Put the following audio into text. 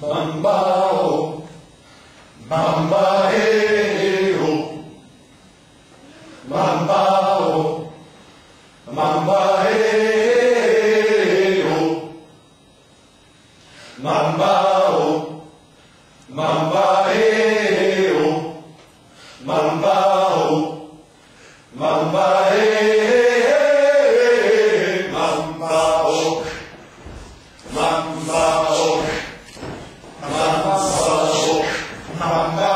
Mambao, oh, mambaeo, Mambao,